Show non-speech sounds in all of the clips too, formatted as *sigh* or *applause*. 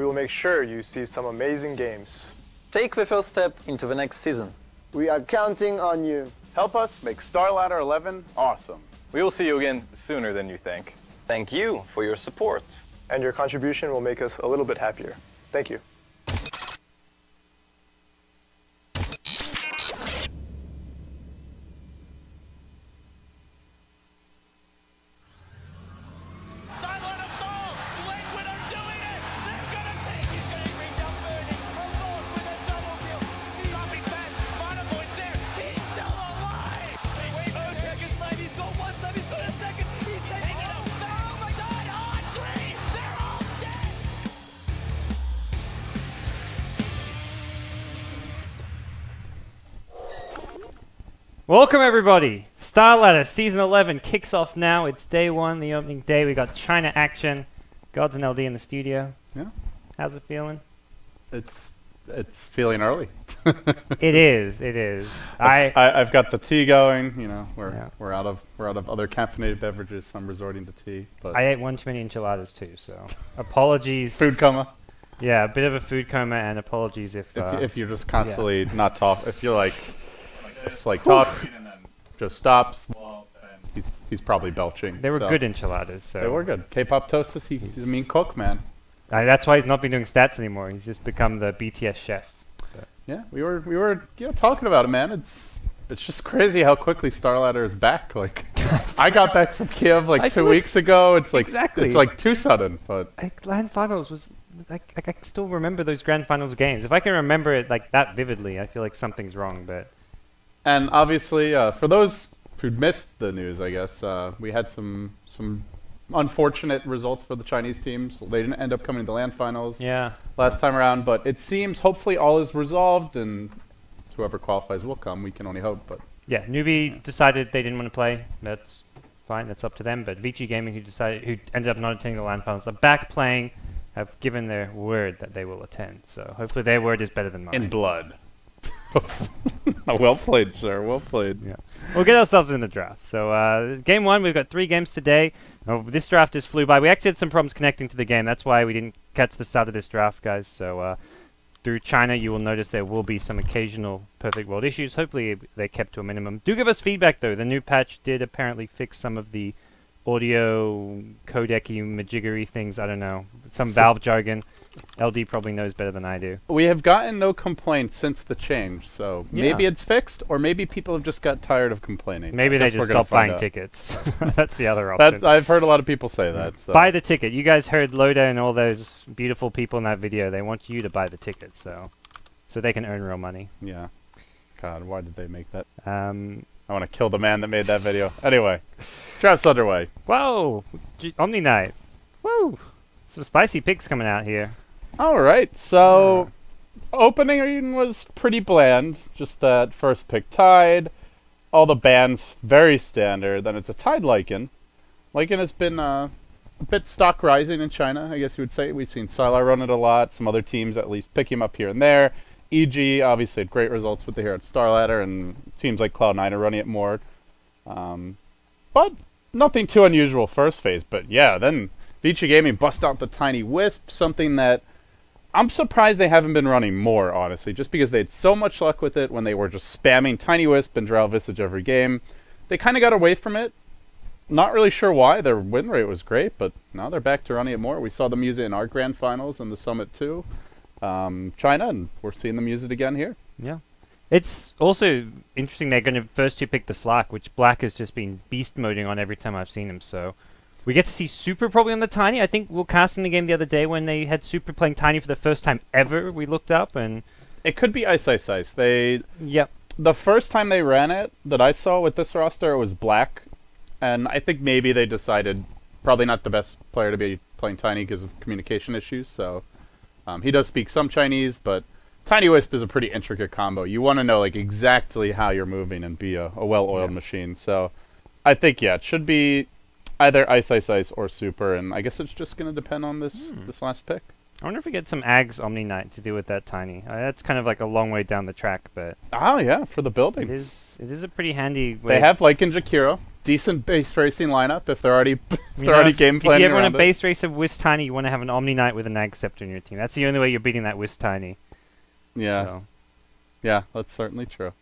We will make sure you see some amazing games. Take the first step into the next season. We are counting on you. Help us make StarLadder 11 awesome. We will see you again sooner than you think. Thank you for your support. And your contribution will make us a little bit happier. Thank you. Welcome everybody. Star Ladder Season 11 kicks off now. It's day one, the opening day. We got China action. GoDz and LD in the studio. Yeah. How's it feeling? It's it's feeling early. *laughs* it is. It is. I, I have got the tea going. You know, we're Yeah. we're out of we're out of other caffeinated beverages, so I'm resorting to tea. But I ate one too many enchiladas too. So apologies. food coma. Yeah, a bit of a food coma, and apologies if. If, Uh, if you're just constantly not talk, if you're like, it's like talking and then just stops, he's he's probably belching. they were so- good enchiladas. So They were good. Kpoptosis, he, he's a mean cook, man. Uh, that's why he's not been doing stats anymore. He's just become the BTS chef. Yeah, we were we were you know talking about it, man. It's it's just crazy how quickly Starladder is back. Like, *laughs* I got back from Kiev like I two feel like- weeks ago. It's like Exactly. it's like too sudden, but Like Grand Finals was like, like I can still remember those Grand Finals games. If I can remember it like that vividly, I feel like something's wrong. But and obviously uh, for those who missed the news, I guess uh, we had some some unfortunate results for the Chinese teams. They didn't end up coming to the LAN finals yeah, last time around, but it seems hopefully all is resolved and whoever qualifies will come. We can only hope, but yeah. Newbee decided they didn't want to play. That's fine. That's up to them. But Vici Gaming, who decided, who ended up not attending the LAN finals, are back playing. Have given their word that they will attend. So hopefully their word is better than mine. in blood. *laughs* well played, sir. Well played. Yeah. We'll get ourselves in the draft. So, uh, game one, we've got three games today. Oh, this draft just flew by. We actually had some problems connecting to the game. That's why we didn't catch the start of this draft, guys. So, uh, through China, you will notice there will be some occasional perfect world issues. Hopefully, they're kept to a minimum. Do give us feedback, though. The new patch did apparently fix some of the audio codecy majiggery things. I don't know. Some So- Valve jargon. LD probably knows better than I do. We have gotten no complaints since the change, so maybe it's fixed, or maybe people have just got tired of complaining. Maybe they just stopped buying out. tickets. *laughs* That's the other option. That, I've heard a lot of people say that. So. Buy the ticket. You guys heard Loda and all those beautiful people in that video. They want you to buy the ticket, so so they can earn real money. yeah. God, why did they make that? Um, I want to kill the man that made that video. Anyway, draft's underway. whoa, G- Omni Knight. Woo! Some spicy picks coming out here. All right, so opening was pretty bland. Just that first pick Tide. All the bands very standard. Then it's a Tide Lycan. Lycan has been uh, a bit stock rising in China, I guess you would say. We've seen Sylar run it a lot. Some other teams at least pick him up here and there. EG obviously had great results with the here at Starladder, and teams like Cloud9 are running it more. Um, but nothing too unusual first phase. But yeah, then Vici Gaming bust out the Tiny Wisp, something that I'm surprised they haven't been running more, honestly, just because they had so much luck with it when they were just spamming Tiny Wisp and Drow Visage every game. They kind of got away from it. Not really sure why. Their win rate was great, but now they're back to running it more. We saw them use it in our grand finals and the Summit too. Um, China, and we're seeing them use it again here. Yeah. It's also interesting they're going to first two pick the Slark, which Black has just been beast moding on every time I've seen him. So we get to see Super probably on the Tiny. I think we will cast in the game the other day when they had Super playing Tiny for the first time ever. We looked up and It could be Ice Ice Ice. They yep. the first time they ran it that I saw with this roster was black, and I think maybe they decided probably not the best player to be playing Tiny because of communication issues. So um, he does speak some Chinese, but Tiny Wisp is a pretty intricate combo. You want to know like exactly how you're moving and be a, a well-oiled machine. So I think yeah, it should be either Ice Ice Ice or Super, and I guess it's just going to depend on this this last pick. I wonder if we get some Ags Omni Knight to do with that Tiny. Uh, that's kind of like a long way down the track, but Oh yeah, for the building. it is it is a pretty handy. Way they have like in Jakiro. decent base racing lineup if they're already if *laughs* they're know, already if- game If you ever want a base racer Whis Tiny, you want to have an Omni Knight with an Ag Scepter in your team. That's the only way you're beating that Whis Tiny. Yeah, So. yeah, that's certainly true.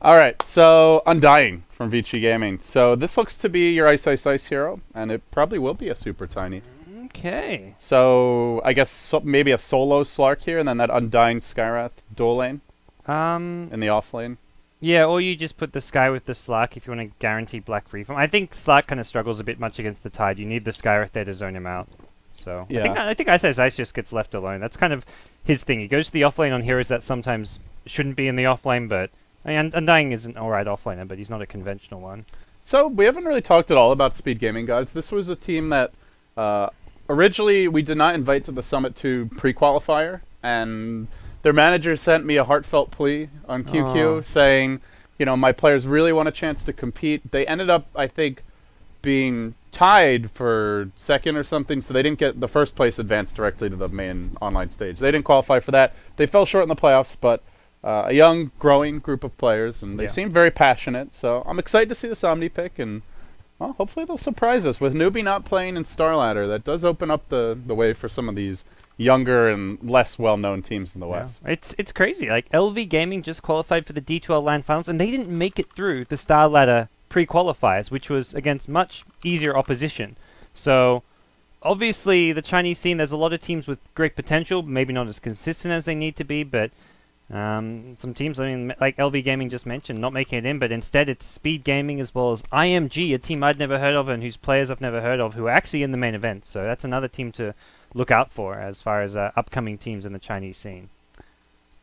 All right, so Undying from Vici Gaming. So this looks to be your Ice Ice Ice hero, and it probably will be a super tiny. Okay. So I guess so, maybe a solo Slark here, and then that Undying Skywrath dual lane Um. in the off lane. Yeah, or you just put the Sky with the Slark if you want to guarantee black free from. I think Slark kind of struggles a bit much against the Tide. You need the Skywrath there to zone him out. So I think Yeah. I think Ice Ice Ice just gets left alone. That's kind of his thing. He goes to the off lane on heroes that sometimes shouldn't be in the off lane, but I mean, Undying is an alright offlaner, but he's not a conventional one. So we haven't really talked at all about Speed Gaming GoDz. This was a team that uh, originally we did not invite to the Summit 2 pre-qualifier, and their manager sent me a heartfelt plea on QQ Oh. saying, you know, my players really want a chance to compete. They ended up, I think, being tied for second or something, so they didn't get the first place advance directly to the main online stage. They didn't qualify for that. They fell short in the playoffs, but uh, a young, growing group of players, and they Yeah. seem very passionate. So I'm excited to see this Omni pick, and well, hopefully they'll surprise us with Newbee not playing in Star Ladder. That does open up the the way for some of these younger and less well-known teams in the Yeah. West. It's it's crazy. Like LV Gaming just qualified for the D12 LAN Finals, and they didn't make it through the Star Ladder pre-qualifiers, which was against much easier opposition. So obviously, the Chinese scene, there's a lot of teams with great potential, maybe not as consistent as they need to be, but um, some teams, I mean, like LV Gaming just mentioned, not making it in, but instead it's Speed Gaming as well as IMG, a team I'd never heard of and whose players I've never heard of, who are actually in the main event. So that's another team to look out for as far as uh, upcoming teams in the Chinese scene.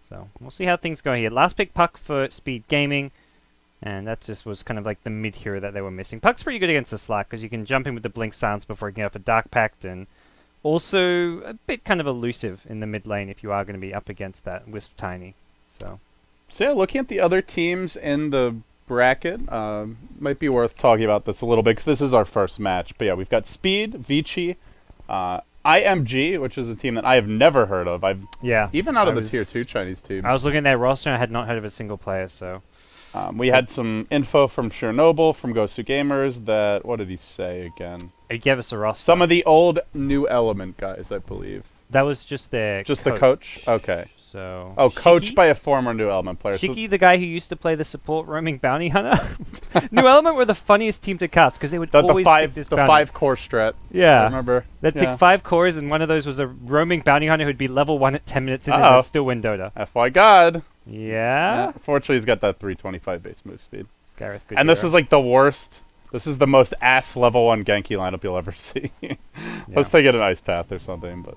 So we'll see how things go here. Last pick Puck for Speed Gaming, and that just was kind of like the mid hero that they were missing. Puck's pretty good against the Slark because you can jump in with the Blink Silence before he can get up a Dark Pact, and also a bit kind of elusive in the mid lane if you are going to be up against that Wisp Tiny. So So yeah, looking at the other teams in the bracket, um, might be worth talking about this a little bit because this is our first match. But yeah, we've got Speed, Vici, uh, IMG, which is a team that I have never heard of. I've yeah, even out I of the was- tier two Chinese teams. I was looking at their roster and I had not heard of a single player. So Um, we had some info from Chernobyl, from Gosu Gamers, that, what did he say again? he gave us a roster. Some of the old New Element guys, I believe. that was just their Just the coach? Okay. So Oh, coached Shiki? by a former New Element player. So- Shiki, the guy who used to play the support roaming bounty hunter. *laughs* *laughs* New Element were the funniest team to cast because they would the, the always five, pick this the bounty. five core strat. I Yeah, remember. they'd Yeah. pick five cores, and one of those was a roaming bounty hunter who'd be level one at ten minutes in and Uh-oh. they'd still win Dota. FY God. Yeah, Fortunately, he's got that 325 base move speed. Gareth, good and this is like the worst. This is the most ass level one Genki lineup you'll ever *laughs* see. Let's take it an ice path or something, but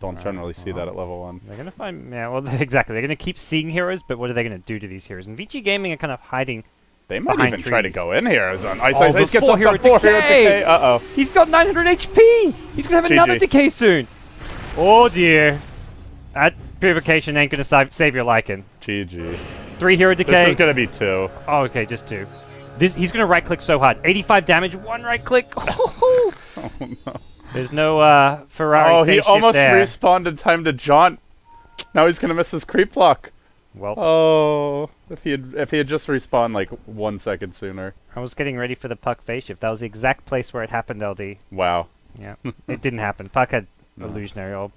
don't generally see well. that at level one. They're gonna find yeah, well *laughs* exactly. They're gonna keep seeing heroes, but what are they gonna do to these heroes? And Vici Gaming are kind of hiding. They might Behind even try to go in here as on ice Oh, ice ice the gets four up hero four hero decay! decay. Uh oh. He's got 900 HP. He's gonna have another decay soon. Oh dear, that purification ain't gonna save, save your Lycan. GG. Three hero decay. This is gonna be two. Oh, okay, just two. This he's gonna right click so hard. 85 damage, one right click. *laughs* Oh, no. There's no uh, Ferrari. oh, he almost there. respawned in time to jaunt. Now he's gonna miss his creep block. Well, Oh, if he had if he had just respawned like one second sooner. I was getting ready for the puck phase shift. That was the exact place where it happened, LD. Wow. Yeah, *laughs* it didn't happen. Puck had illusionary orb.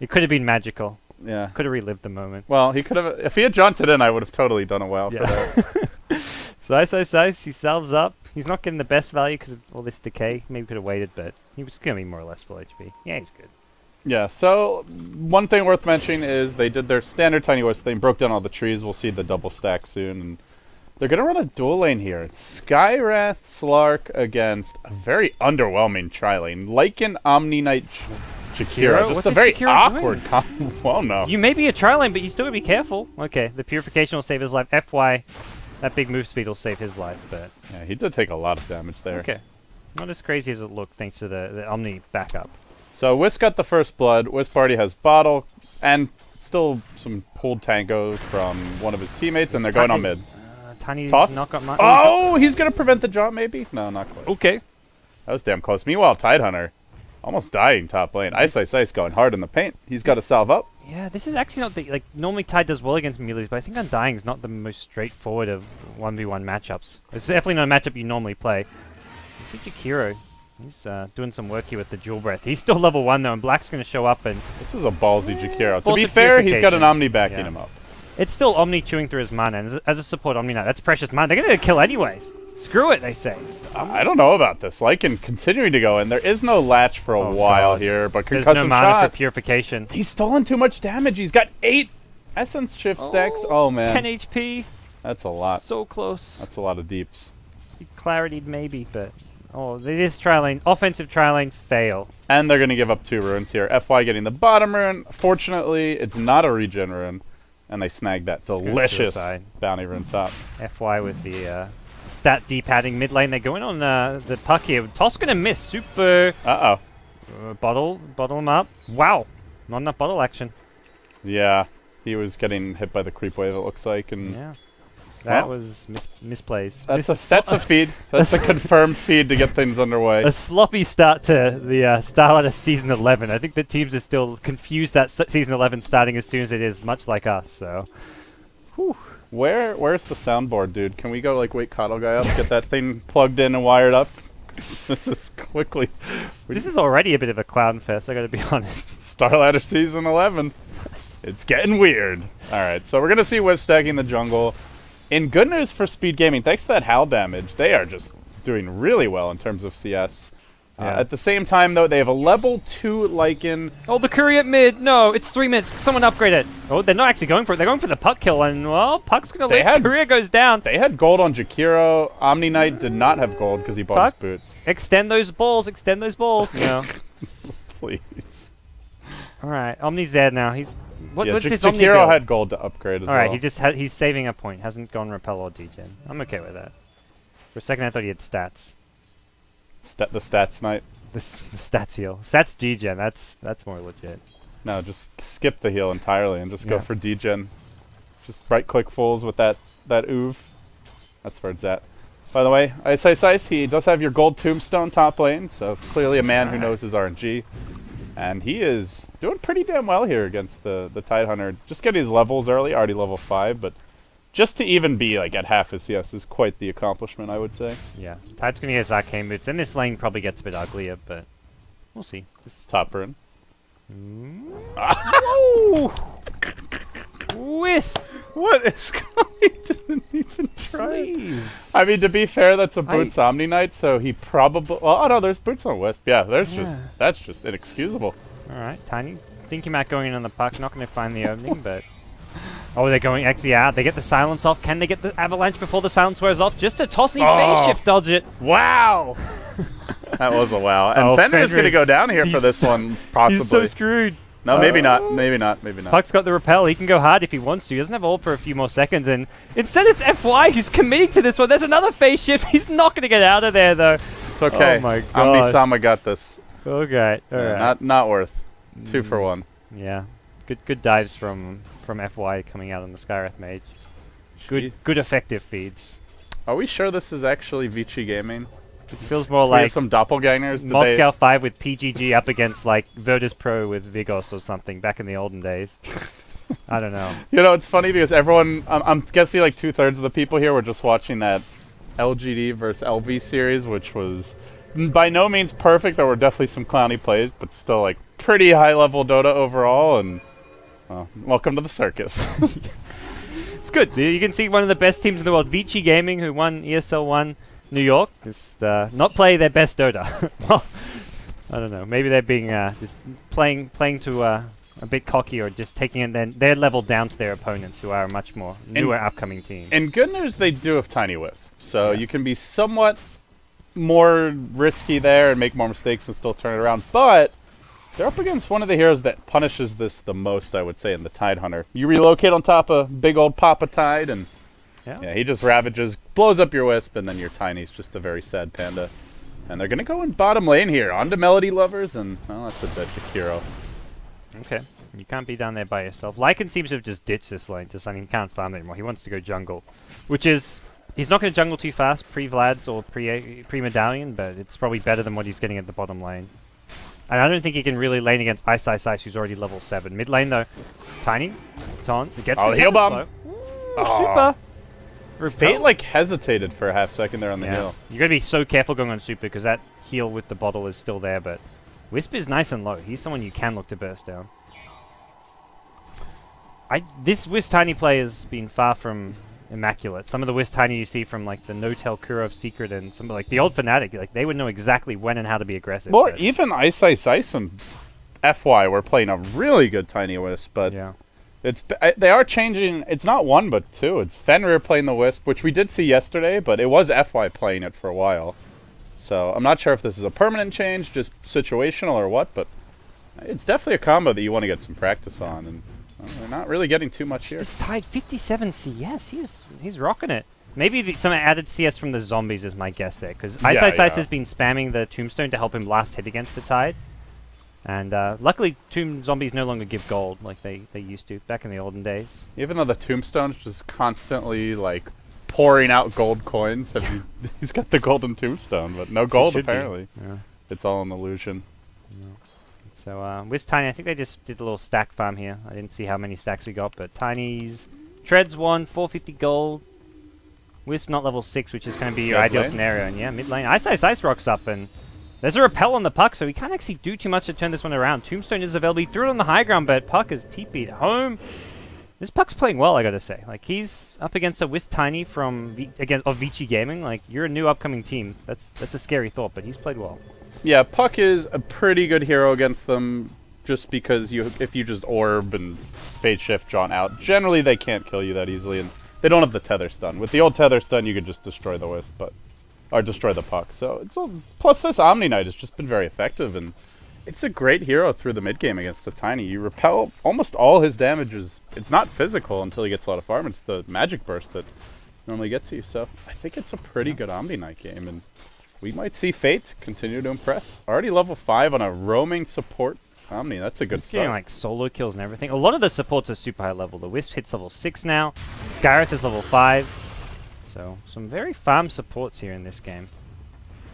It could have been magical. Yeah. Could have relived the moment. Well, he could have. If he had jaunted in, I would have totally done a wow for Yeah. that. *laughs* So ice, ice, ice. He salves up. He's not getting the best value because of all this decay. Maybe could have waited, but he was gonna be more or less full HP. Yeah, he's good. Yeah, so one thing worth mentioning is they did their standard Tiny Wisp thing, broke down all the trees. We'll see the double stack soon. And they're going to run a dual lane here. It's Skywrath Slark against a very underwhelming tri lane. Lycan Omni Knight Jakiro. Just What's a very Jakiro awkward *laughs* combo. well, no. You may be a tri lane, but you still gotta be careful. Okay, the purification will save his life. FY, that big move speed will save his life, but Yeah, he did take a lot of damage there. okay. Not as crazy as it looked thanks to the, the Omni backup. So Wisp got the first blood. Wisp already has Bottle and still some pulled Tango from one of his teammates, and they're It's going on mid. Uh, Tiny Toss? knock up my. Oh, he's going to prevent the drop, maybe? No, not quite. okay. That was damn close. Meanwhile, Tidehunter almost dying top lane. Ice Ice Ice going hard in the paint. He's got a salve up. Yeah, this is actually not the like normally Tide does well against melees, but I think Undying is not the most straightforward of one v one matchups. It's definitely not a matchup you normally play. You see Jakiro, he's uh, doing some work here with the dual breath. He's still level one though, and Black's going to show up, and This is a ballsy Jakiro. To be fair, he's got an Omni backing Yeah. him up. it's still Omni chewing through his mana. And as a, support Omni Knight, that's precious mana. They're going to kill anyways. Screw it, they say. I I don't know about this. Lycan continuing to go in. There is no latch for a Oh, while God. here, but There's concussive no mana shot. for purification. He's stolen too much damage. He's got eight essence shift stacks. Oh man, 10 HP. that's a lot. So close. That's a lot of deeps. Clarity maybe, but oh, this trailing offensive trailing fail. And they're going to give up two runes here. FY getting the bottom rune. Fortunately, it's not a regen rune. And they snag that delicious bounty rune top. FY with the uh, stat D padding mid lane. They're going on uh, the puck here. Toss gonna miss. Super Uh-oh. uh, bottle, bottle him up. Wow, not enough bottle action. Yeah. He was getting hit by the creep wave, it looks like. And Yeah, that was mis- misplays. that's, Mis- a, that's a feed. *laughs* That's a confirmed feed to get things underway. a sloppy start to the uh, start of season 11. I think the teams are still confused that season 11 starting as soon as it is, much like us. So Where Where's the soundboard, dude? Can we go, like, wake Coddle Guy up, get that thing plugged in and wired up? *laughs* this is quickly. this is already a bit of a clown fest. I got to be *laughs* honest. Starladder Season 11. It's getting weird. All right, so we're going to see Wisp stacking the jungle. In good news for Speed Gaming, thanks to that Howl damage, they are just doing really well in terms of CS. Uh, Yeah. at the same time, though, they have a level 2 Lycan. Oh, the Courier at mid. No, it's three minutes. Someone upgrade it. Oh, they're not actually going for it. They're going for the puck kill, and well, puck's gonna They live. had- Courier goes down. They had gold on Jakiro. Omni Knight did not have gold because he bought Puck? his boots. Extend those balls. Extend those balls. *laughs* No. Please. All right, Omni's there now. He's what, yeah, what's his Omni build? had gold to upgrade as All well. right, he just ha- he's saving a point. Hasn't gone repel or degen. I'm okay with that. For a second, I thought he had stats. Sta- the stats knight. The, the stats heal. Stats degen. That's that's more legit. No, just skip the heal entirely and just go for degen. Just right click fools with that that oov. That's where it's at. By the way, Ice Ice Ice, he does have your gold tombstone top lane, so clearly a man who knows his RNG. And he is doing pretty damn well here against the, the Tide Hunter. Just getting his levels early, already level 5, but just to even be like at half his CS is quite the accomplishment, I would say. Yeah, Tide's gonna get his arcane boots, and this lane probably gets a bit uglier, but we'll see. Just Top rune. Mm. Ah! *laughs* Wisp, What is *laughs* going? He didn't even try. please. I mean, to be fair, that's a Boots Omni Knight, so he probably. Well, oh no, there's Boots on Wisp. Yeah, there's Yeah. just that's just inexcusable. All right, Tiny. Thinking about going in on the puck. Not going to find the opening, but oh, they're going actually out. They get the silence off. Can they get the avalanche before the silence wears off? Just a toss and oh. he phase Oh. shift dodge it. Wow, *laughs* that was a wow. And Oh, Fenrir's going to go down here for this so- one, possibly. He's so screwed. No, uh, maybe not. Maybe not. Maybe not. Puck's got the repel. He can go hard if he wants to. He doesn't have ult for a few more seconds, and instead it's FY who's committing to this one. There's another phase shift. *laughs* He's not going to get out of there though. It's okay. Oh my God. Sama got this. Okay, all Yeah, right. Not not worth. Two for mm, one. Yeah, good good dives from from FY coming out on the Skywrath Mage. Good good effective feeds. Are we sure this is actually Vici Gaming? It feels more we like some doppelgangers. Did they- Moscow Five with PGG up against like Virtus Pro with Vigos or something back in the olden days. I don't know. *laughs* You know, it's funny because everyone, I'm, I'm guessing like two thirds of the people here were just watching that LGD versus LV series, which was by no means perfect. There were definitely some clowny plays, but still like pretty high level Dota overall. And well, welcome to the circus. *laughs* It's good. You can see one of the best teams in the world, Vici Gaming, who won ESL One New York, is uh, not play their best Dota. *laughs* well, I don't know. Maybe they're being uh, just playing playing to uh, a bit cocky or just taking it then their level down to their opponents, who are a much more newer upcoming team. And good news, they do have Tiny Wisp, so you can be somewhat more risky there and make more mistakes and still turn it around. But they're up against one of the heroes that punishes this the most, I would say, in the Tide Hunter. You relocate on top of big old Papa Tide, and Yeah. yeah, he just ravages, blows up your Wisp, and then your Tiny's just a very sad panda. And they're gonna go in bottom lane here, onto Melody Lovers, and well, that's a bit Kiro. Okay. You can't be down there by yourself. Lycan seems to have just ditched this lane, just saying he can't farm anymore. He wants to go jungle, which is he's not going to jungle too fast pre Vlad's or pre pre Medallion, but it's probably better than what he's getting at the bottom lane. And I don't think he can really lane against Ice Ice Ice, who's already level 7. Mid lane, though, Tiny, Ton, gets Oh, the heal bomb. Ooh, Oh. Super! Fate Repel. like hesitated for a half second there on the Yeah. hill. You gotta be so careful going on super because that heal with the bottle is still there, but Wisp is nice and low. He's someone you can look to burst down. I this Wisp Tiny play has been far from immaculate. Some of the Wisp Tiny you see from like the No Tell Kurov Secret and some like the old Fnatic, like they would know exactly when and how to be aggressive. Or even Ice Ice Ice and FY were playing a really good Tiny Wisp, but yeah. It's they are changing. It's not one but two. It's Fenrir playing the Wisp, which we did see yesterday, but it was FY playing it for a while. So I'm not sure if this is a permanent change, just situational or what, but it's definitely a combo that you want to get some practice on, and uh, we're not really getting too much here. This Tide 57 CS. He's he's rocking it. Maybe the, some added CS from the zombies is my guess there, because Ice Yeah, Ice Ice yeah. has been spamming the Tombstone to help him last hit against the Tide. And uh, luckily, Tomb Zombies no longer give gold like they, they used to back in the olden days. Even though the tombstone's just constantly like pouring out gold coins, have *laughs* *laughs* he's got the golden tombstone, but no gold apparently. Yeah. It's all an illusion. So uh, with Tiny, I think they just did a little stack farm here. I didn't see how many stacks we got, but Tiny's Treads one, 450 gold. Wisp not level 6, which is going to be your Mid ideal lane? scenario. And yeah, mid lane. Ice Ice rocks up, and there's a repel on the puck, so he can't actually do too much to turn this one around. Tombstone is available. He threw it on the high ground, but Puck is TP'd home. This Puck's playing well, I gotta say. Like, he's up against a Wisp Tiny from v- against of Vici Gaming. Like, you're a new upcoming team. That's that's a scary thought, but he's played well. Yeah, Puck is a pretty good hero against them, just because you if you just orb and fade shift John out, generally they can't kill you that easily, and they don't have the tether stun. With the old tether stun, you could just destroy the wisp, but or destroy the puck. So it's all, plus this Omni Knight has just been very effective, and it's a great hero through the mid game against the tiny. You repel almost all his damages. it's not physical until he gets a lot of farm. It's the magic burst that normally gets you. So I think it's a pretty good Omni Knight game, and we might see Fate continue to impress. Already level five on a roaming support Omni. That's a good He's getting like solo kills and everything. A lot of the supports are super high level. The Wisp hits level 6 now. Skywrath is level 5. So, some very farm supports here in this game.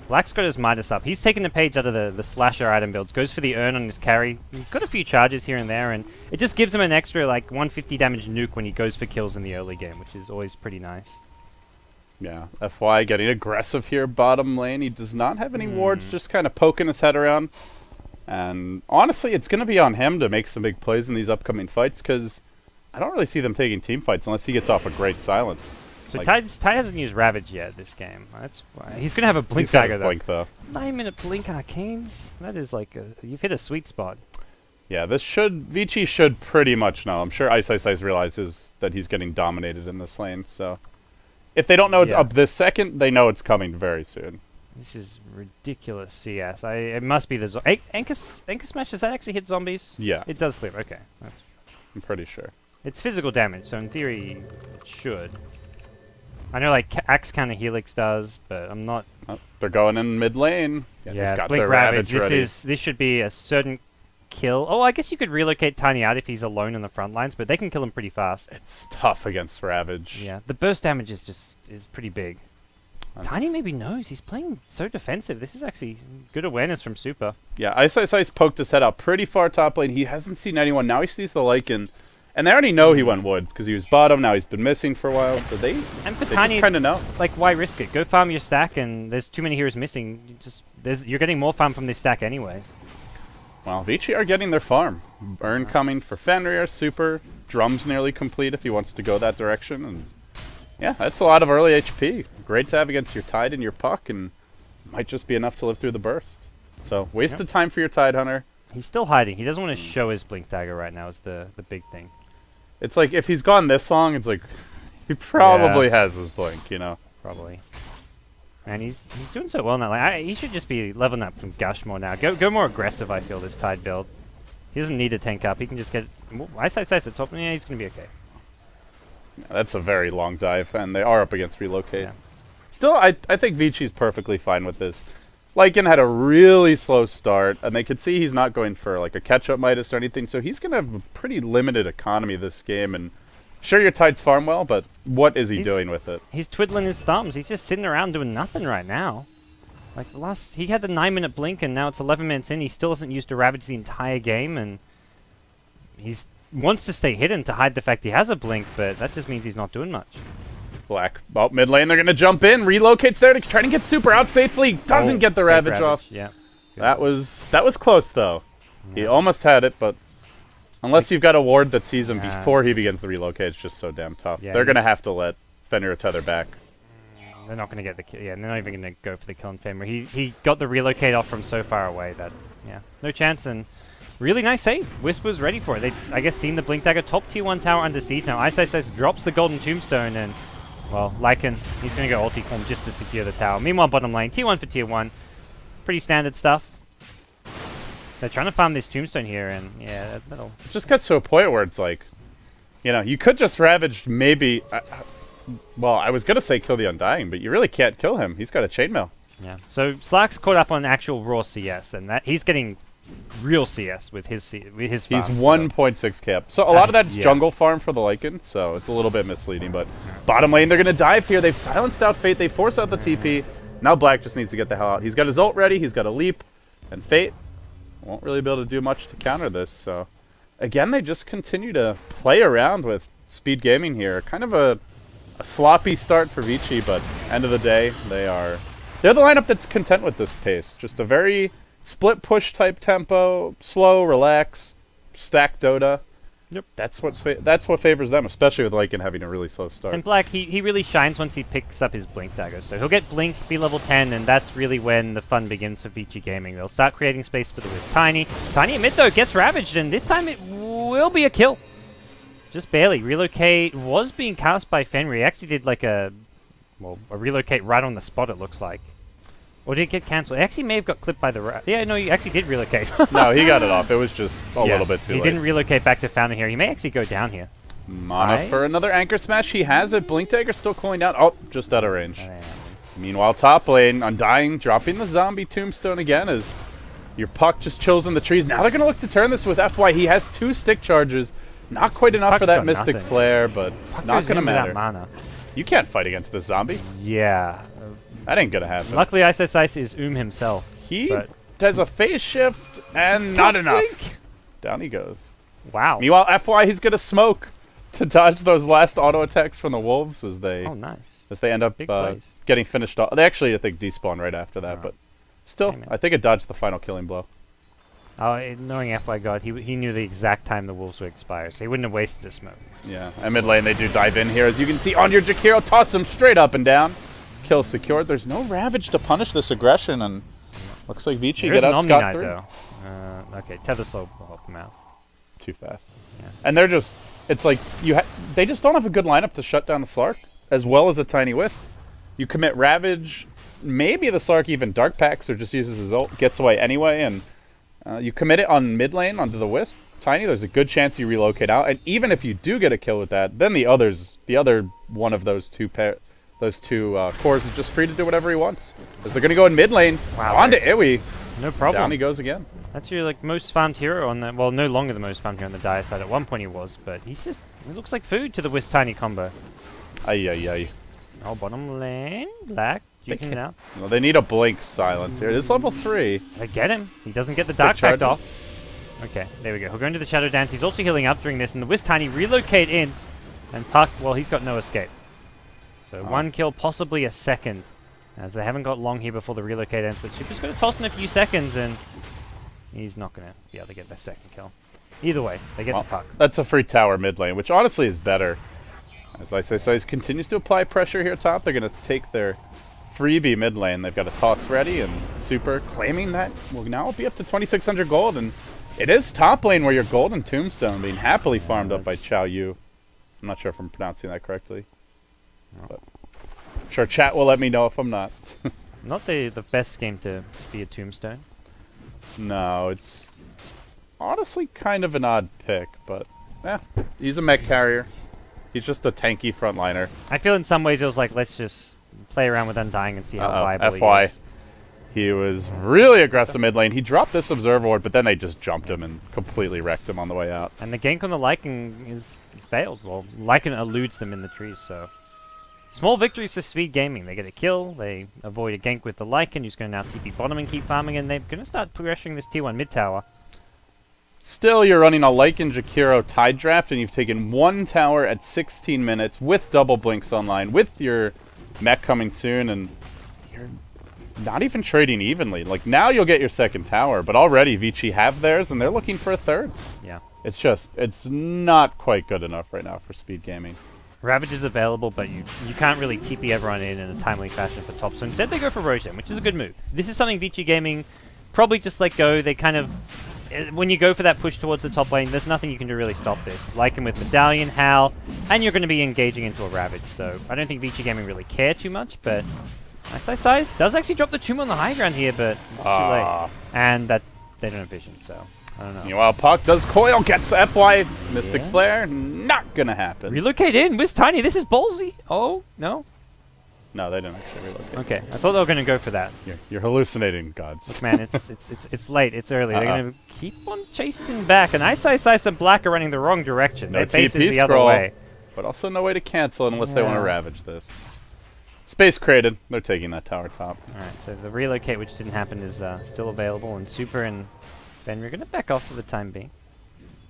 Black's got his Midas up. He's taking the page out of the, the slasher item builds. Goes for the urn on his carry. He's got a few charges here and there, and it just gives him an extra like 150 damage nuke when he goes for kills in the early game, which is always pretty nice. Yeah, FY getting aggressive here, bottom lane. He does not have any wards, Hmm. just kind of poking his head around. And honestly, it's going to be on him to make some big plays in these upcoming fights because I don't really see them taking team fights unless he gets off a great silence. So Like- Tide, Tide hasn't used Ravage yet this game. That's why. He's going to have a Blink Dagger though. blink though. Nine minute Blink Arcanes? That is like, a, you've hit a sweet spot. Yeah, this should Vici should pretty much know. I'm sure Ice Ice Ice realizes that he's getting dominated in this lane. So if they don't know it's Yeah. up this second, they know it's coming very soon. This is ridiculous CS. I it must be the zo- Anchor, Anchor Smash. Does that actually hit zombies? Yeah, It does clear. Okay, That's- I'm pretty sure. it's physical damage, so in theory it should. I know like Axe Counter Helix does, but I'm not. Oh, they're going in mid lane. Yeah, Yeah, they've got Blink their Ravage. Ravage This ready. is this should be a certain kill. Oh, I guess you could relocate Tiny out if he's alone in the front lines, but they can kill him pretty fast. It's tough against Ravage. Yeah, the burst damage is just is pretty big. Um, Tiny maybe knows he's playing so defensive. This is actually good awareness from Super. Yeah, Ice Ice Ice poked his head out pretty far top lane. He hasn't seen anyone. Now he sees the Lycan. And they already know he went woods because he was bottom. Now he's been missing for a while. So they, And for They Tiny, just kinda know. like why risk it? Go farm your stack, and there's too many heroes missing. You just there's you're getting more farm from this stack anyways. well, Vici are getting their farm. Burn coming for Fenrir, super. Drum's nearly complete if he wants to go that direction. And yeah, that's a lot of early HP. Great to have against your Tide and your Puck, and might just be enough to live through the burst. So waste of time for your Tide Hunter. He's still hiding. He doesn't want to show his blink dagger right now. Is the the big thing. It's like if he's gone this long, it's like *laughs* he probably has his blink, you know. Probably. And he's he's doing so well now. Like I, he should just be leveling up some gush more now. Go go more aggressive. I feel this tide build. He doesn't need to tank up. He can just get. Ice Ice Ice at top. Yeah, he's gonna be okay. That's a very long dive, and they are up against relocate. Yeah. Still, I I think Vici's perfectly fine with this. Lycan had a really slow start, and they could see he's not going for like a catch-up Midas or anything, so he's going to have a pretty limited economy this game. And sure, your tides farm well, but what is he He's- doing with it? He's twiddling his thumbs. He's just sitting around doing nothing right now. Like the last, he had the nine minute blink, and now it's 11 minutes in. He still isn't used to ravage the entire game, and he's wants to stay hidden to hide the fact he has a blink, but that just means he's not doing much. Black. Oh, mid lane, they're going to jump in. Relocates there to try to get Super out safely. Doesn't Oh, get the fake Ravage, off. Yeah. That was that was close, though. He almost had it, but unless you've got a ward that sees him Yeah, before he begins the relocate, it's just so damn tough. Yeah, they're going to have to let Fenrir tether back. They're not going to get the kill. Yeah, they're not even going to go for the kill on Fenrir. He he got the relocate off from so far away that yeah, no chance. And really nice save. Wisp was ready for it. They'd I guess seen the blink dagger top tier one tower under siege now. Ice Ice Ice drops the golden tombstone and well, Lycan he's going to go ulti form just to secure the tower. Meanwhile, bottom lane T1 for tier one, pretty standard stuff. They're trying to farm this tombstone here, and yeah, that- that'll It just gets to a point where it's like, you know, you could just Ravage maybe. Uh, well, I was going to say kill the Undying, but you really can't kill him. He's got a chainmail. Yeah. So Slark's caught up on actual raw CS, and that he's getting real CS with his C, with his. He's farm, so- 1.6 cap. So a lot of that's Yeah. jungle farm for the Lycan, so it's a little bit misleading. But bottom lane, they're going to dive here. They've silenced out Fate. They force out the TP. Now Black just needs to get the hell out. He's got his ult ready. He's got a leap. And Fate won't really be able to do much to counter this. So again, they just continue to play around with speed gaming here. Kind of a, a sloppy start for Vici, but end of the day, they are... They're the lineup that's content with this pace. Just a very split push type tempo, slow, relax, stack Dota. Yep. That's what's fa- that's what favors them, especially with Lycan having a really slow start. And Black, he, he really shines once he picks up his Blink Dagger. So he'll get Blink, be level 10, and that's really when the fun begins for Vici Gaming. They'll start creating space for the Wiz Tiny. Tiny mid, though, gets Ravaged, and this time it will be a kill. Just barely. Relocate was being cast by Fenrir. He actually did like a, well, a relocate right on the spot, it looks like. Or did it get cancelled? It actually may have got clipped by the... Ra yeah, no, he actually did relocate. *laughs* no, he got it off. It was just a Yeah, little bit too He late. didn't relocate back to Fountain here. He may actually go down here. Mana Tie. for another anchor smash. He has it. Blink Dagger still cooling down. Oh, just out of range. And Meanwhile, top lane, Undying dropping the zombie tombstone again as your puck just chills in the trees. Now they're going to look to turn this with FY. He has two stick charges. Not quite His enough for that Mystic nothing. Flare, but not going to matter. Mana. You can't fight against this zombie. Yeah. That ain't to happen. Luckily, Ice Ice Ice is Oom himself. He does a phase shift and not enough. Down he goes. Wow. Meanwhile, FY, he's going to smoke to dodge those last auto attacks from the wolves as they Oh, nice. as they end up uh, getting finished off. They actually, I think, despawn right after that, Oh. but still, I think it dodged the final killing blow. Oh, knowing FY God, he, he knew the exact time the wolves would expire, so he wouldn't have wasted a smoke. Yeah, and mid lane they do dive in here. As you can see on your Jakiro, toss him straight up and down. Kill secured. There's no Ravage to punish this aggression, and looks like Vici There an out scot free. though. Uh, okay, Tether Soul will help him out. Too fast. Yeah. And they're just, it's like, you ha- they just don't have a good lineup to shut down the Slark, as well as a Tiny Wisp. You commit Ravage, maybe the Slark even Dark Packs or just uses his ult, gets away anyway, and uh, you commit it on mid lane onto the Wisp. Tiny, there's a good chance you relocate out, and even if you do get a kill with that, then the others, the other one of those two pair, those two uh, cores is just free to do whatever he wants. As they're gonna go in mid lane, Wow, onto to Iwi, No problem. down he goes again. That's your like most farmed hero on the well, no longer the most farmed hero on the dire side. At one point he was, but he's just he looks like food to the Wiz Tiny combo. Ay ay ay. Oh, bottom lane, black, They can't- out. Well, they need a blink silence here. This is level three. I get him. He doesn't get the Stick dark packed charges. off. Okay, there we go. He'll go into the Shadow Dance. He's also healing up during this, and the Wiz Tiny relocate in, and Puck, well, he's got no escape. So Oh. one kill, possibly a second, as they haven't got long here before the relocate ends, but Super's going to toss in a few seconds, and he's not going to be able to get that second kill. Either way, they get Well, the Puck. That's a free tower mid lane, which honestly is better. As I say, Size continues to apply pressure here top. They're going to take their freebie mid lane. They've got a toss ready, and Super claiming that will now be up to 2,600 gold. And it is top lane where your golden tombstone being happily farmed up by Chow Yu. I'm not sure if I'm pronouncing that correctly. But I'm sure chat will let me know if I'm not. *laughs* Not the, the best game to be a Tombstone. no, it's honestly kind of an odd pick, but yeah, he's a mech carrier. He's just a tanky frontliner. I feel in some ways it was like, let's just play around with Undying and see how Uh-oh, viable FY. he is. He was really aggressive mid lane. He dropped this observer ward, but then they just jumped him and completely wrecked him on the way out. And the gank on the Lycan is failed. Well, Lycan eludes them in the trees, so Small victories for Speed Gaming. They get a kill, they avoid a gank with the Lycan, who's going to now TP bottom and keep farming, and they're going to start pressuring this tier 1 mid tower. Still, you're running a Lycan Jakiro Tide Draft, and you've taken one tower at 16 minutes with double blinks online, with your mech coming soon, and you're not even trading evenly. Like, now you'll get your second tower, but already Vici have theirs, and they're looking for a third. Yeah. It's just, it's not quite good enough right now for Speed Gaming. Ravage is available, but you you can't really TP everyone in in a timely fashion for top. So instead they go for Roshan, which is a good move. This is something Vici Gaming probably just let go. They kind of eh, when you go for that push towards the top lane, there's nothing you can do really stop this. Like him with Medallion, Howl, and you're going to be engaging into a Ravage. So I don't think Vici Gaming really care too much, but Ice Ice Ice does actually drop the tomb on the high ground here, but it's too Ah. late. And that they don't have vision, so I don't know. Meanwhile, Puck does coil, gets FY Mystic Yeah. Flare. Not gonna happen. Relocate in, Wiz Tiny, this is ballsy. Oh, no? No, they didn't actually relocate. Okay, I thought they were going to go for that. You're, you're hallucinating, GoDz. Look, man, it's it's it's it's late. It's early. They're Uh-uh. gonna keep on chasing back, and Ice Ice Ice and Black are running the wrong direction. No Their base is the other way. But also no way to cancel unless they want to ravage this. Space created. They're taking that tower top. All right, so the relocate, which didn't happen, is uh, still available, and Super and Ben, we're gonna back off for the time being.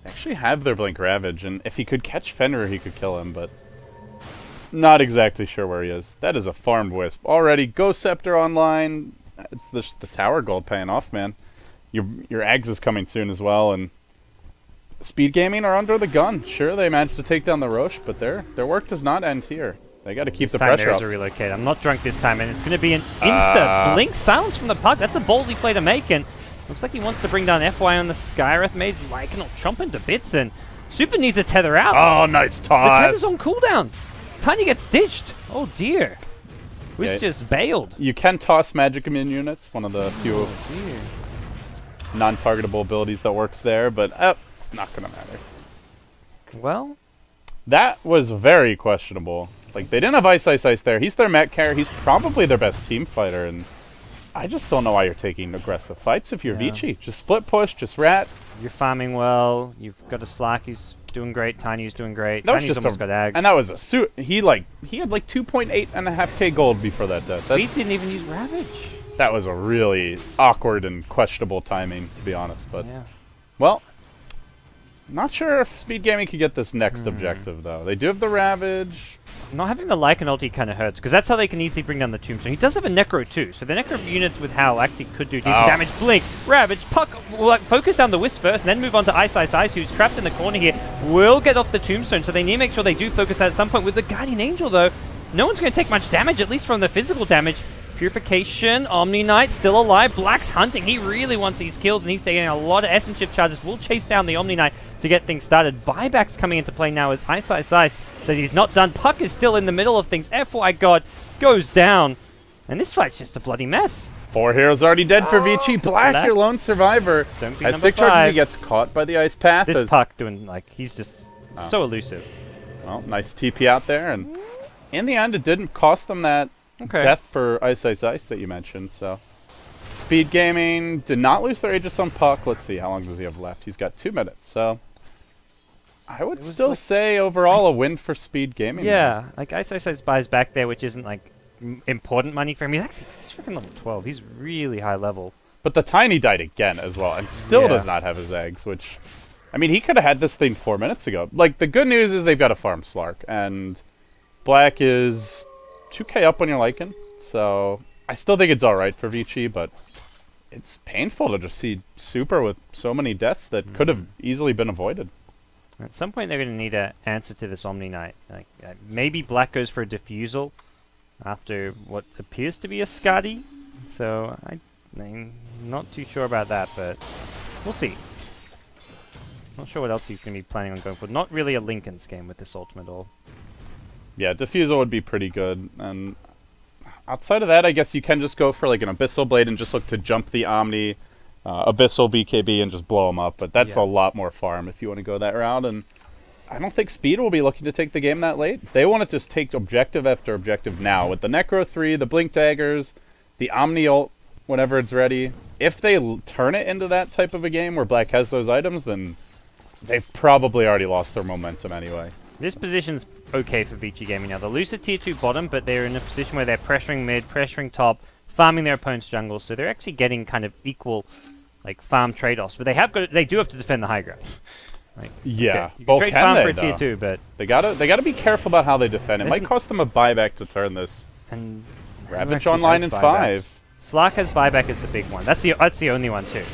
They actually have their Blink Ravage, and if he could catch Fenrir, he could kill him, but not exactly sure where he is. That is a farmed Wisp. Already, Ghost Scepter online. It's just the tower gold paying off, man. Your your Ags is coming soon as well, and Speed Gaming are under the gun. Sure, they managed to take down the Roche, but their their work does not end here. They got to keep this the time pressure there's up. a relocate. I'm not drunk this time, and it's gonna be an insta ah. blink silence from the puck. That's a ballsy play to make, and looks like he wants to bring down FY on the Skywrath Maids. Lycan will chomp into bits, and Super needs a tether out. Oh, nice toss. The tether's on cooldown. Tiny gets ditched. Oh dear. Wiz Yeah. just bailed. You can toss magic immune units, one of the few Dear. non-targetable abilities that works there, but uh, not gonna matter. Well, That was very questionable. Like they didn't have Ice Ice Ice there. He's their Met carry. He's probably their best team fighter, and I just don't know why you're taking aggressive fights if you're Yeah. Vici. Just split push, just rat. you're farming well. You've got a Slark He's doing great. Tiny's doing great. That was just almost a, got and that was a suit. He like he had like 2.8 and a half k gold before that death. Speed That's, didn't even use Ravage. that was a really awkward and questionable timing, to be honest. But yeah. well, not sure if Speed Gaming could get this next mm-hmm. objective though. They do have the Ravage. Not having the Lycan ulti kind of hurts, because that's how they can easily bring down the Tombstone. He does have a Necro too, so the Necro units with Howl actually could do decent Oh. damage. Blink, Ravage, Puck, like, focus down the Wisp first, and then move on to Ice Ice Ice, who's trapped in the corner here. Will get off the Tombstone, so they need to make sure they do focus that at some point. With the Guardian Angel, though, no one's going to take much damage, at least from the physical damage. Purification, Omni Knight still alive. Black's hunting. He really wants these kills, and he's taking a lot of Essence Shift charges. Will chase down the Omni Knight to get things started. Buyback's coming into play now as Ice Ice Ice says he's not done. Puck is still in the middle of things. FY God goes down. And this fight's just a bloody mess. Four heroes already dead for Vici. Ah, Black, Black. your lone survivor. Don't be As number charges, he gets caught by the ice path. This Puck doing, like, he's just Oh. so elusive. Well, nice TP out there, and in the end, it didn't cost them that Okay. death for Ice Ice Ice that you mentioned. So, Speed Gaming did not lose their Aegis on Puck. Let's see, how long does he have left? He's got two minutes. So, I would still like- say overall a win for Speed Gaming. Yeah, like I Ice Ice buys back there, which isn't, like, m- important money for him. He's actually, he's freaking level 12. He's really high level. But the Tiny died again as well, and still Yeah. does not have his eggs, which. I mean, he could have had this thing four minutes ago. Like, the good news is they've got a farm Slark, and Black is 2k up on your Lycan, so I still think it's alright for Vici, but it's painful to just see Super with so many deaths that could have mm. easily been avoided. At some point, they're going to need an answer to this Omni Knight. Like, uh, maybe Black goes for a defusal after what appears to be a Skadi. So, I, I'm not too sure about that, but we'll see. Not sure what else he's going to be planning on going for. Not really a Lincoln's game with this ultimate all. Yeah, Diffusal would be pretty good, and outside of that, I guess you can just go for like an Abyssal Blade and just look to jump the Omni, uh, Abyssal BKB and just blow them up, but that's Yeah. a lot more farm if you want to go that route, and I don't think Speed will be looking to take the game that late. They want to just take objective after objective now with the Necro 3, the Blink Daggers, the Omni ult whenever it's ready. If they l- turn it into that type of a game where Black has those items, then they've probably already lost their momentum anyway. This position's okay for Vici Gaming now. They're loose at tier 2 bottom, but they're in a position where they're pressuring mid, pressuring top, farming their opponent's jungle, so they're actually getting kind of equal like farm trade-offs. But they have got they do have to defend the high ground. like, Yeah, okay, both trade can farm they, for a tier? 2, but They gotta they gotta be careful about how they defend. It might cost them a buyback to turn this. and Ravage online in buybacks. five. Slark has buyback as the big one. That's the that's the only one too.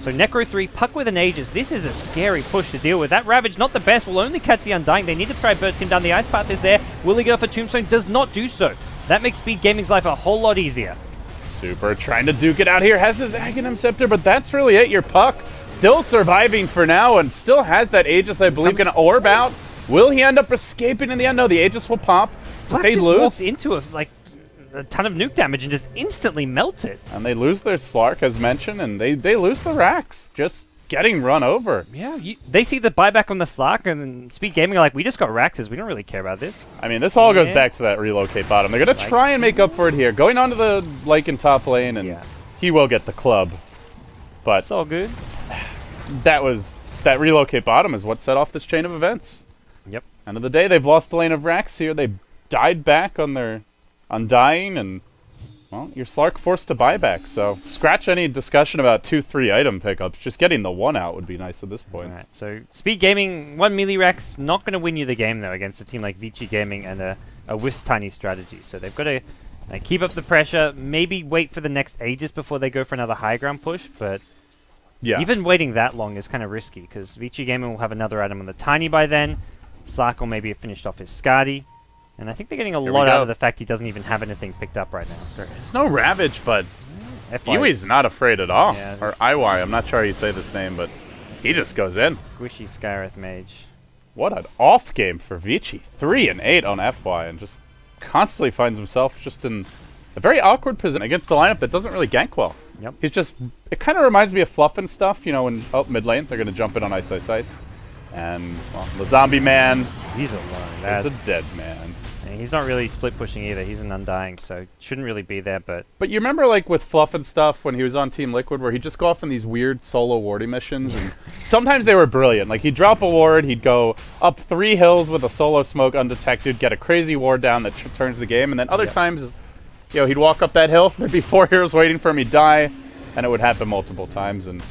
So Necro 3, Puck with an Aegis. This is a scary push to deal with. That Ravage, not the best, will only catch the Undying. They need to try burst him down. The Ice Path is there. Will he go for Tombstone? Does not do so. That makes Speed Gaming's life a whole lot easier. Super trying to duke it out here. Has his Aghanim Scepter, but that's really it. Your Puck still surviving for now and still has that Aegis, I believe, going to orb out. Will he end up escaping in the end? No, the Aegis will pop. Black they just lose. walked into a, like a ton of nuke damage and just instantly melted. And they lose their Slark, as mentioned, and they, they lose the racks. Just getting run over. Yeah, you, they see the buyback on the Slark and Speed Gaming are like, we just got Raxes. We don't really care about this. I mean, this all goes back to that relocate bottom. They're going to try and make up for it here. Going on to the Lycan top lane, and Yeah. he will get the club. But It's all good. that was that relocate bottom is what set off this chain of events. Yep. End of the day, they've lost the lane of racks here. They died back on their undying, and well, your Slark forced to buy back. So scratch any discussion about two, three item pickups. Just getting the one out would be nice at this point. Alright, so Speed Gaming, one melee Rax, not going to win you the game though against a team like Vici Gaming and a, a Wisp Tiny strategy. So they've got to uh, keep up the pressure, maybe wait for the next Aegis before they go for another high ground push, but Yeah. even waiting that long is kind of risky because Vici Gaming will have another item on the Tiny by then. Slark will maybe have finished off his Skadi. And I think they're getting a Here lot out of the fact he doesn't even have anything picked up right now. it's no Ravage, but Iwi's not afraid at all. Yeah, or Iwai, I'm not sure how you say this name, but he just goes in. Squishy Skywrath Mage. What an off game for Vici. Three and eight on FY, and just constantly finds himself just in a very awkward position against a lineup that doesn't really gank well. Yep. He's just. It kind of reminds me of Fluff and stuff, you know, in oh, mid lane. They're going to jump in on Ice Ice Ice. And, well, the zombie man He's alone. is That's, a dead man. and he's not really split pushing either. He's an Undying, so shouldn't really be there, but But you remember, like, with Fluff and stuff when he was on Team Liquid, where he'd just go off on these weird solo warding missions? And *laughs* sometimes they were brilliant. Like, he'd drop a ward, he'd go up three hills with a solo smoke undetected, get a crazy ward down that turns the game. And then other times, you know, he'd walk up that hill, *laughs* there'd be four heroes waiting for him, he'd die, and it would happen multiple times. And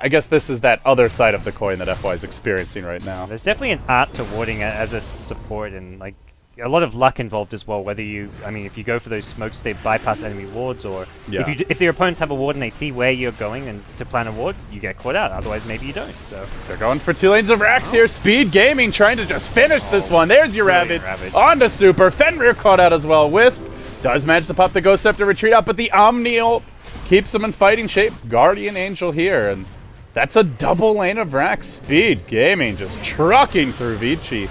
I, guess this is that other side of the coin that FY is experiencing right now. There's definitely an art to warding as a support and like a lot of luck involved as well. Whether you, I mean, if you go for those smokes, they bypass enemy wards, or Yeah. if you if your opponents have a ward and they see where you're going and to plan a ward, you get caught out. Otherwise, maybe you don't. So They're going for two lanes of racks here. Speed Gaming trying to just finish this oh, one. There's your. Ravage. On to Super. Fenrir caught out as well. Wisp does manage to pop the Ghost Scepter retreat out, but the Omni ult keeps him in fighting shape. Guardian Angel here, and that's a double lane of racks. Speed Gaming just trucking through Vici.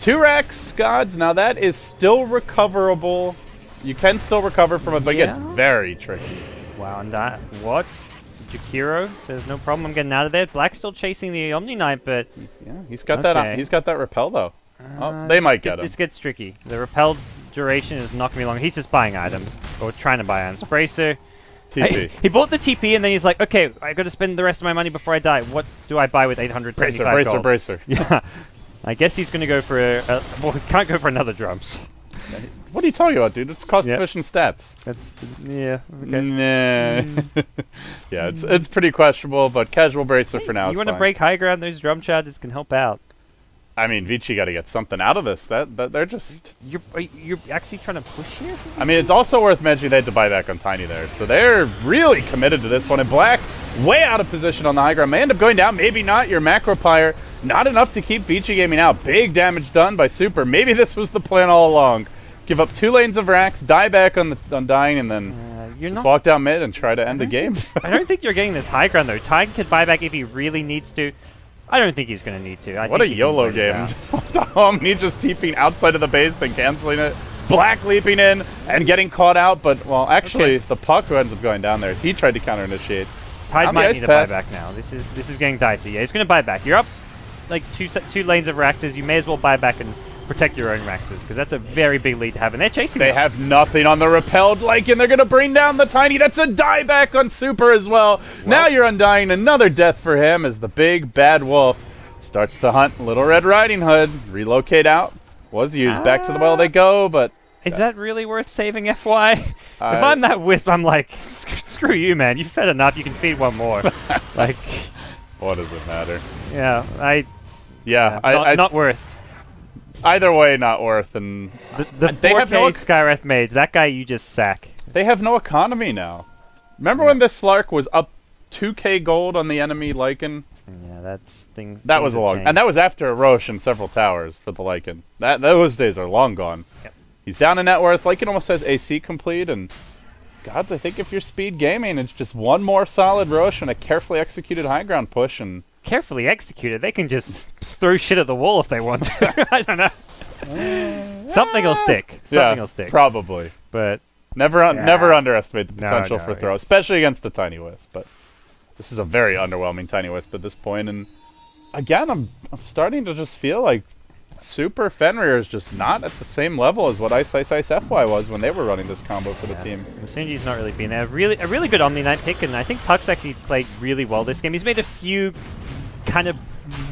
Two racks, GoDz. Now that is still recoverable. You can still recover from it, but it gets very tricky. wow, and that what? Jakiro says no problem. I'm getting out of there. Black's still chasing the Omni Knight, but Yeah, he's got that. Okay. He's got that repel though. oh, uh, they might get him. This gets tricky. The repel duration is not gonna be long. He's just buying items or trying to buy items. Bracer. TP. he bought the TP and then he's like, okay, I got to spend the rest of my money before I die. What do I buy with Bracer, 875 bracer, gold? bracer. *laughs* Yeah. I guess he's going to go for a, a. Well, he can't go for another drums. *laughs* What are you talking about, dude? It's cost Yep. efficient stats. That's yeah. Okay. Nah. *laughs* yeah, it's mm. it's pretty questionable, but casual bracer for now. you want to break high ground? Those drum charges can help out. I mean, Vici got to get something out of this. That, that they're just. You're you- you're actually trying to push here. I mean, it's also worth mentioning they had to buy back on Tiny there, so they're really committed to this one. And Black, way out of position on the high ground, may end up going down. Maybe not. Your Macropyre, not enough to keep Vici gaming out. Big damage done by Super. Maybe this was the plan all along. Give up two lanes of racks, die back on the Undying, and then Uh, you're just not. walk down mid and try to end the game. *laughs* I don't think you're getting this high ground though. Titan could buy back if he really needs to. I don't think he's going to need to. I What a think he can YOLO game. out. *laughs* Omni just TPing outside of the base, then canceling it. Black leaping in and getting caught out, but, well, actually, Okay. the puck who ends up going down there is he tried to counter initiate. Tide might need to buy back now. This is this is getting dicey. Yeah, he's going to buy back. You're up like two two lanes of Raxes. You may as well buy back and protect your own Raxes because that's a very big lead to have. And they're chasing. They them. have nothing on the repelled Lycan. They're going to bring down the Tiny. That's a dieback on Super as well. Now you're undying. Another death for him as the big bad wolf starts to hunt Little Red Riding Hood. Relocate out. Was used. Back to the well they go, but Is that really worth saving FY? *laughs* if I- I'm that wisp, I'm like, "Sc- screw you, man. You've fed enough. You can feed one more. *laughs* like, what does it matter? yeah, I, Yeah, yeah, I, not, I, not worth. Either way, not worth. And The, the They 4K have no Skywrath Mage, that guy you just sack. they have no economy now. Remember when this Slark was up 2k gold on the enemy Lycan? Yeah, that's things. That things was a long, changed. and that was after Rosh and several towers for the Lycan. That those days are long gone. Yep. He's down in net worth. Lycan almost has AC complete, and GoDz, I think if you're speed gaming, it's just one more solid Rosh and a carefully executed high ground push, and carefully executed. They can just throw shit at the wall if they want to. *laughs* I don't know. Something will stick. Something yeah, will stick. probably. but Never, un- Yeah. never underestimate the potential no, for throw, especially against a tiny wisp. But this is a very underwhelming tiny wisp at this point. point, and again, I'm I'm starting to just feel like Super Fenrir is just not at the same level as what Ice Ice Ice FY was when they were running this combo for the team. Masunji's not really been there. Really, a really good Omni Knight pick, and I think Puck's actually played really well this game. He's made a few kind of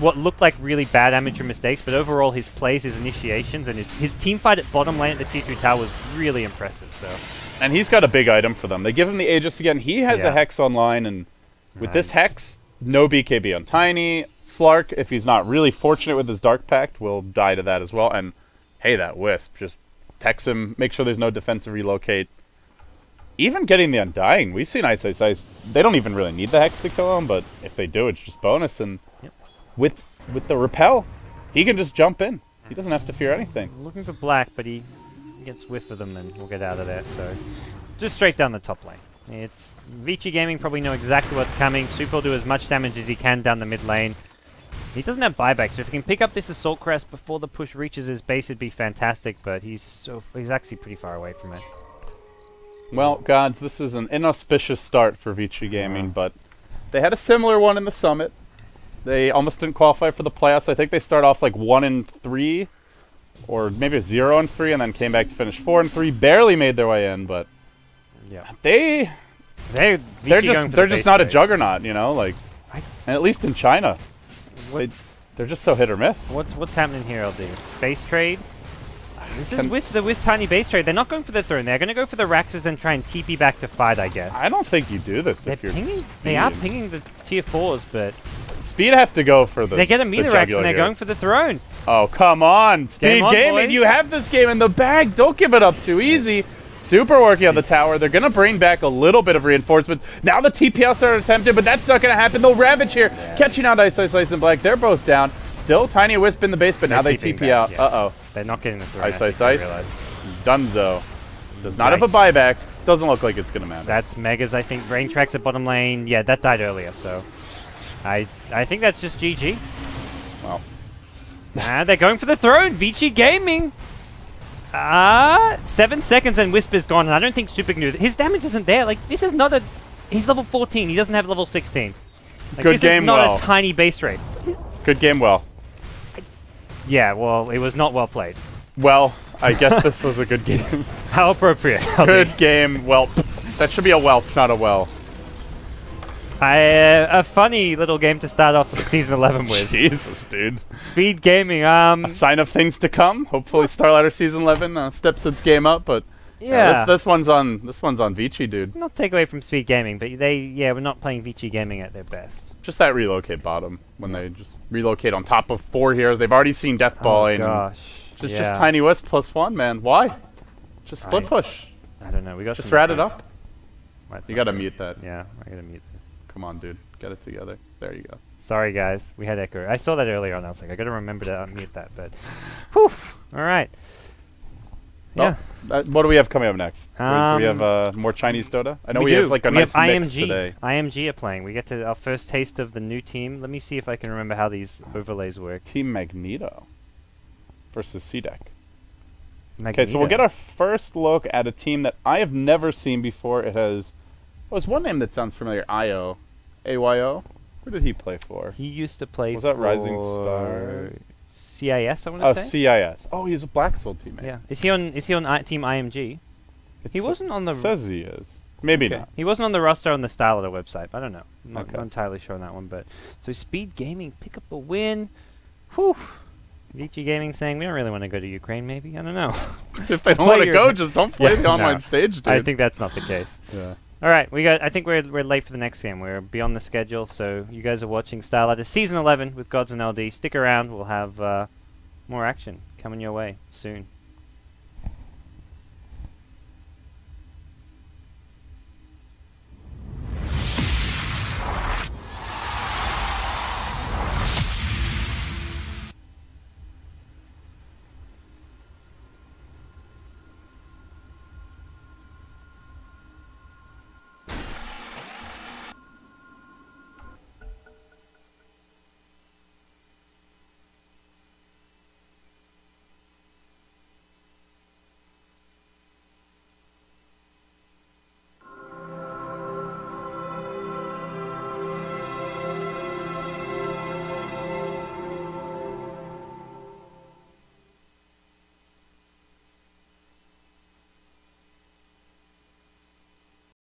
what looked like really bad amateur mistakes, but overall his plays, his initiations, and his, his team fight at bottom lane at the T2 tower was really impressive. So And he's got a big item for them. They give him the Aegis again. He has Yeah. a Hex online, and with this Hex, no BKB on Tiny. Slark, if he's not really fortunate with his Dark Pact, will die to that as well. And hey, that Wisp, just text him, make sure there's no defensive relocate. Even getting the Undying, we've seen Ice Ice Ice. They don't even really need the Hex to kill him, but if they do, it's just bonus. And Yep. with with the Repel, he can just jump in. He doesn't have to fear anything. looking for black, but he gets whiff of them, and we'll get out of there. So just straight down the top lane. It's Vici Gaming probably know exactly what's coming. Super will do as much damage as he can down the mid lane. He doesn't have buyback, so if he can pick up this Assault Cuirass before the push reaches his base, it'd be fantastic. But he's so f- he's actually pretty far away from it. Well, GoDz, this is an inauspicious start for Vici Gaming, but they had a similar one in the summit. They almost didn't qualify for the playoffs. I think they start off like one and three, or maybe zero and three, and then came back to finish four and three. Barely made their way in, but Yeah, they they they're just they're the just not a juggernaut, you know. Like, and at least in China, What- they they're just so hit or miss. What's what's happening here, LD? Base trade. This is Wisp, the Wisp Tiny base trade. They're not going for the throne. They're going to go for the Raxes and try and TP back to fight, I guess. I don't think you do this They're if you're pinging. They are pinging the tier fours, but Speed have to go for the. they get a the meter Rax and they're here. going for the throne. Oh, come on. Speed Game on, gaming. boys. You have this game in the bag. Don't give it up too easy. Super working on the tower. They're going to bring back a little bit of reinforcements. Now the TPS are attempted, but that's not going to happen. They'll Ravage here. Catching out Ice Ice Ice and Black. They're both down. Still Tiny Wisp in the base, but now They're they TP back, out. yeah. Uh-oh. They're not getting the throne. Ice I Ice Ice. Dunzo. Does not have a buyback. Doesn't look like it's going to matter. That's Megas, I think. Rain tracks at bottom lane. Yeah, that died earlier, so I I think that's just GG. Well. Ah, they're going for the throne. Vici Gaming. Ah, seven seconds and Whisper's gone, and I don't think Super can do that. His damage isn't there. Like this is not a. He's level 14. He doesn't have level 16. Like, Good this game, is not well. a tiny base rate. Good game, well. Yeah, well, it was not well played. Well, I guess this was a good *laughs* game. *laughs* How appropriate. *laughs* good game, well. That should be a whelp, not a well. I, uh, a funny little game to start off season 11 with. Jesus, dude. Speed Gaming. Um, a sign of things to come. Hopefully, Starladder season eleven uh, steps its game up. But yeah. this, this one's on this one's on Vici, dude. not take away from Speed Gaming, but they, yeah, we're not playing Vici Gaming at their best. Just that relocate bottom when they just relocate on top of four heroes. They've already seen death balling. oh gosh. Just yeah. just tiny Wisp plus one, man. Why? Just split I- push. I don't know. We got Just rat it up. You gotta good. mute that. Yeah, I gotta mute this. Come on, dude. Get it together. There you go. Sorry, guys. We had echo. I saw that earlier and I was like, I gotta remember to unmute that. But, *laughs* whew. All Yeah. Uh, what do we have coming up next? Do we- do we have Um, uh, more Chinese Dota? I know we, we, have like a we nice have mix IMG. today. IMG are playing. We get to our first taste of the new team. Let me see if I can remember how these overlays work. Team Magneto versus CDEC. Okay, so we'll get our first look at a team that I have never seen before. It has, well, it's one name that sounds familiar. Io, AYO. Who did he play for? He used to play. Was that Rising for Stars? CIS, I want Oh, to say. CIS. Oh, he's a Black Soul teammate. Yeah. Is he on? Is he on uh, I- Team IMG? It He wasn't on the- Says he is. Maybe Okay. not. He wasn't on the roster on the style of the website. I don't know. I'm not, Okay. not entirely sure on that one. But so Speed Gaming pick up a win. Whew. Vici Gaming saying we don't really want to go to Ukraine. Maybe I don't know. *laughs* If they don't want to go, *laughs* just don't play Yeah, the no. online stage, dude. I think that's not the case. Yeah. All right, we got. I think we're we're late for the next game. We're beyond the schedule, so you guys are watching Starladder season 11 with GoDz and LD. Stick around. We'll have uh, more action coming your way soon.